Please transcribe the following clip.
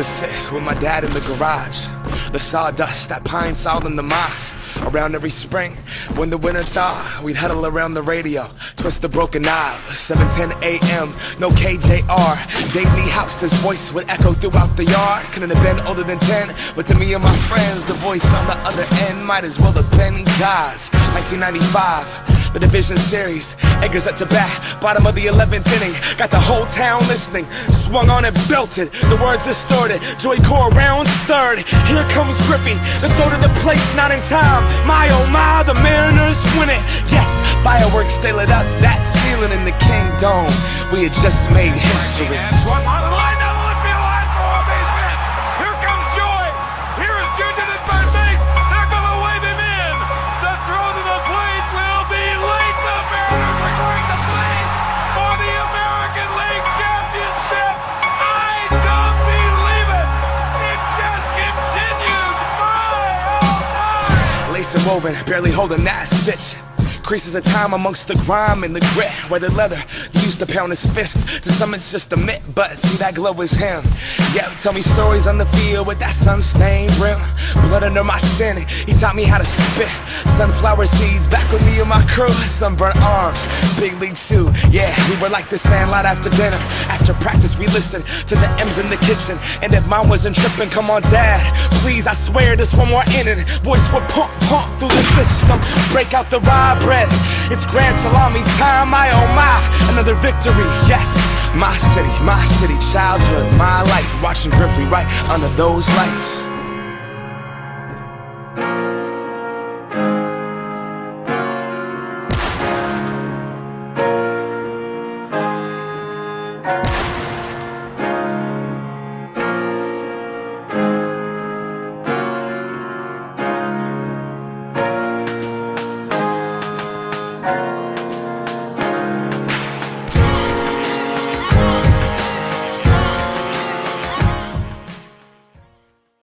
with my dad in the garage. The sawdust, that pine sol in the moss. Around every spring, when the winter thaw, we'd huddle around the radio, twist the broken knob. 7:10 a.m., no KJR. Dave Niehaus's voice would echo throughout the yard. Couldn't have been older than 10, but to me and my friends, the voice on the other end might as well have been God's. 1995 the division series. Edgar at the bat, bottom of the 11th inning. Got the whole town listening. Swung on and belted, the words distorted. Joey Cora rounds third. Here comes Griffey, the throw to the place, not in time. My oh my, the Mariners win it. Yes, fireworks, they lit up that ceiling in the Kingdome. We had just made history. And woven, barely holding that stitch. Creases of time amongst the grime and the grit. Weathered leather, used to pound his fist. To some it's just a myth, but see that glow is him. Yeah, tell me stories on the field with that sun-stained rim. Blood under my chin, he taught me how to spit. Sunflower seeds back with me and my crew. Sunburnt arms, big league chew. Yeah, we were like the sandlot after dinner. After practice, we listened to the M's in the kitchen. And if mom wasn't tripping, come on, dad please, I swear there's one more in. Voice will pump, pump through the system. Break out the raw bread. It's grand salami time, I oh my. Another victory, yes. My city, my city, childhood, my life. Watching Griffey right under those lights.